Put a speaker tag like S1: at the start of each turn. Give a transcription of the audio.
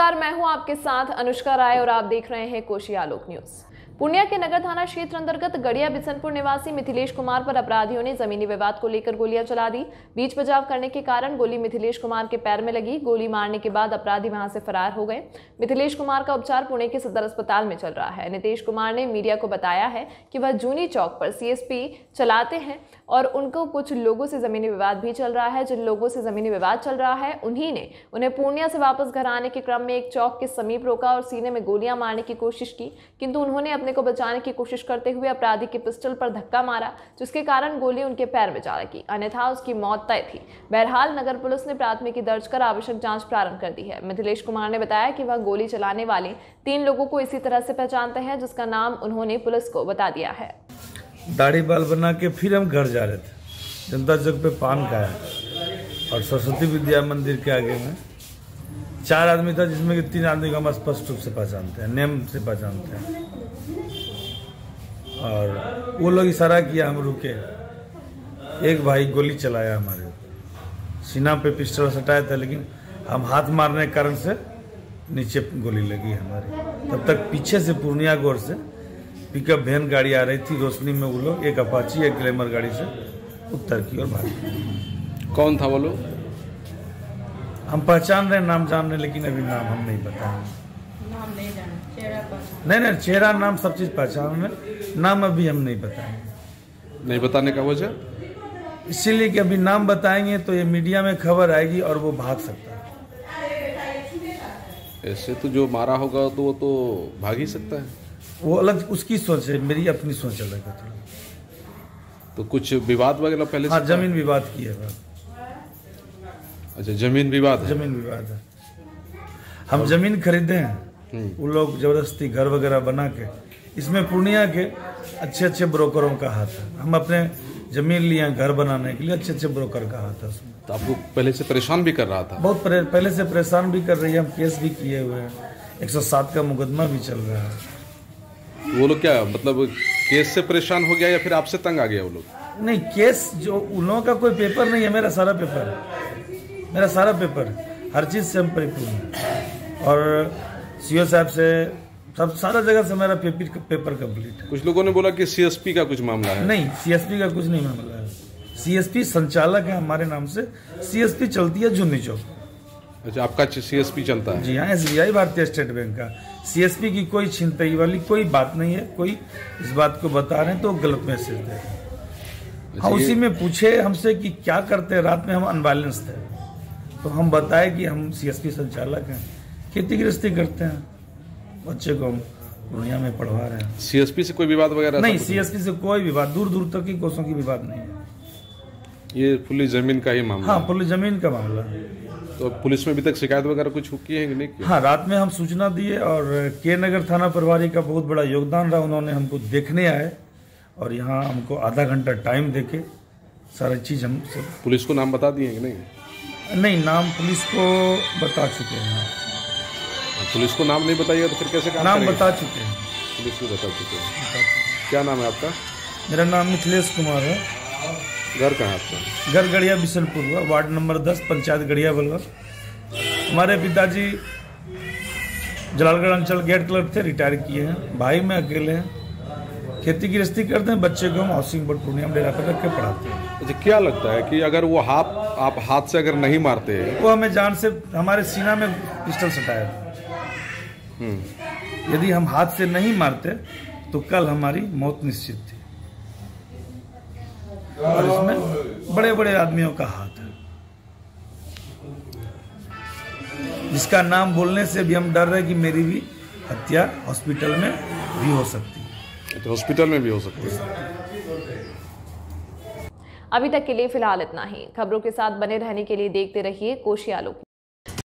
S1: नमस्कार, मैं हूँ आपके साथ अनुष्का राय और आप देख रहे हैं कोशी आलोक न्यूज़। पूर्णिया के नगर थाना क्षेत्र अंतर्गत गड़िया बिसनपुर निवासी मिथिलेश कुमार पर अपराधियों ने जमीनी विवाद को लेकर गोलियाँ चला दी। बीच बचाव करने के कारण गोली मिथिलेश कुमार के पैर में लगी। गोली मारने के बाद अपराधी वहाँ से फरार हो गए। मिथिलेश कुमार का उपचार पुणे के सदर अस्पताल में चल रहा है। नितेश कुमार ने मीडिया को बताया है कि वह जूनी चौक पर सीएसपी चलाते हैं और उनको कुछ लोगों से जमीनी विवाद भी चल रहा है। जिन लोगों से जमीनी विवाद चल रहा है, उन्हीं ने उन्हें पूर्णिया से वापस घर आने के क्रम में एक चौक के समीप रोका और सीने में गोलियाँ मारने की कोशिश की। किंतु उन्होंने अपने को बचाने की कोशिश करते हुए अपराधी के पिस्टल पर धक्का मारा, जिसके कारण गोली उनके पैर में जा लगी। अन्यथा उसकी मौत तय थी। बहरहाल, नगर पुलिस ने प्राथमिकी दर्ज कर आवश्यक जाँच प्रारंभ कर दी है। मिथिलेश कुमार ने बताया कि वह गोली चलाने वाले तीन लोगों को इसी तरह से पहचानते हैं, जिसका नाम उन्होंने पुलिस को बता दिया है।
S2: दाढ़ी बाल बना के फिर हम घर जा रहे थे। जनता चौक पे पान खाया और सरस्वती विद्या मंदिर के आगे में चार आदमी था, जिसमें कि तीन आदमी को हम स्पष्ट रूप से पहचानते हैं नेम से पहचानते हैं। और वो लोग इशारा किया हम रुके। एक भाई गोली चलाया हमारे। सीना पे पिस्टल सटाया था लेकिन हम हाथ मारने के कारण से नीचे गोली लगी हमारी। तब तक पीछे से पूर्णिया गौर से पिकअप वैन गाड़ी आ रही थी रोशनी में वो लोग एक अपाची एक ग्लैमर गाड़ी से उत्तर की ओर भाग
S3: कौन था वो लोग?
S2: हम पहचान रहे हैं नाम जान रहे हैं, लेकिन अभी नाम हम नहीं बताएँगे। नहीं नहीं चेहरा नाम सब चीज़ पहचान रहे नाम अभी हम नहीं बताएँगे।
S3: नहीं बताने का वजह?
S2: इसीलिए कि अभी नाम बताएँगे तो ये मीडिया में खबर आएगी और वो भाग सकता है।
S3: ऐसे तो जो मारा होगा तो वो तो भाग ही सकता है।
S2: वो अलग उसकी सोच है मेरी अपनी सोच अलग है थोड़ी।
S3: तो कुछ विवाद वगैरह पहले
S2: हाँ ज़मीन विवाद की है
S3: अच्छा ज़मीन विवाद
S2: ज़मीन विवाद है। हम ज़मीन खरीदे हैं।
S3: हम्म।
S2: वो लोग ज़बरदस्ती घर वगैरह बना के इसमें पूर्णिया के अच्छे अच्छे ब्रोकरों का हाथ है। हम अपने ज़मीन लिए घर बनाने के लिए अच्छे अच्छे ब्रोकर का हाथ है उसमें।
S3: तो आपको पहले से परेशान भी कर रहा था?
S2: बहुत परे- पहले से परेशान भी कर रही है हम केस भी किए हुए हैं। 107 का मुकदमा भी चल रहा है।
S3: वो लोग क्या मतलब केस से परेशान हो गया या फिर आपसे तंग आ गया वो लोग?
S2: नहीं केस जो उन लोगों का कोई पेपर नहीं है मेरा सारा पेपर है। मेरा सारा पेपर हर चीज़ से हम परिपूर्ण और सीओ साहब से सब सारा जगह से मेरा पेपर पेपर कंप्लीट है।
S3: कुछ लोगों ने बोला कि सीएसपी का कुछ मामला है।
S2: नहीं सीएसपी का कुछ नहीं मामला है। सीएसपी संचालक है हमारे नाम से। सीएसपी चलती है जुन्नी चौक।
S3: अच्छा आपका सीएसपी चलता है।
S2: जी हाँ एस भारतीय स्टेट बैंक का। सीएसपी की कोई छिनतई वाली कोई बात नहीं है। कोई इस बात को बता रहे हैं तो गलत मैसेज दे रहे हैं।
S3: अच्छा,
S2: हाँ उसी में पूछे हमसे कि क्या करते हैं? रात में हम अनबैलेंस थे तो हम बताए कि हम सीएसपी संचालक हैं। खेती गृहस्थी करते हैं। बच्चे को हम पूर्णिया में पढ़वा रहे हैं।
S3: सीएसपी से कोई विवाद वगैरह
S2: नहीं सीएसपी से कोई विवाद दूर दूर तक की कोसों की विवाद नहीं है।
S3: ये फुल्ली ज़मीन का ही मामला
S2: हाँ पुलिस ज़मीन का मामला है।
S3: तो पुलिस में अभी तक शिकायत वगैरह कुछ की है कि नहीं की
S2: हाँ रात में हम सूचना दिए और के नगर थाना प्रभारी का बहुत बड़ा योगदान रहा उन्होंने हमको देखने आए और यहाँ हमको आधा घंटा टाइम देके सारी चीज़ हम
S3: पुलिस को नाम बता दिए कि नहीं?
S2: नहीं नाम पुलिस को बता चुके हैं।
S3: पुलिस को नाम नहीं बताइएगा तो फिर कैसे काम
S2: नाम बता चुके हैं।
S3: पुलिस को बता चुके हैं। क्या नाम है आपका?
S2: मेरा नाम मिथिलेश कुमार है।
S3: घर कहाँ है आपका?
S2: घर गढ़िया बिशनपुर हुआ। वार्ड नंबर दस पंचायत गढ़िया बलवा हमारे पिताजी जलालगढ़ अंचल गेट क्लर्क थे रिटायर किए हैं। भाई मैं अकेले हैं। खेती गृहस्थी करते हैं बच्चे को हम हाउसिंग बोर्ड पूर्णिया डेरा पर रख के पढ़ाते हैं।
S3: अच्छा क्या लगता है कि अगर वो हाथ आप हाथ से अगर नहीं मारते?
S2: वो हमें जान से हमारे सीना में पिस्टल सटाया। था यदि हम हाथ से नहीं मारते तो कल हमारी मौत निश्चित थी। और इसमें बड़े बड़े आदमियों का हाथ है। जिसका नाम बोलने से भी हम डर रहे कि मेरी भी हत्या हॉस्पिटल में भी हो सकती है।
S3: तो हॉस्पिटल में भी हो सकती है।
S1: अभी तक के लिए फ़िलहाल इतना ही। खबरों के साथ बने रहने के लिए देखते रहिए कोशी आलोक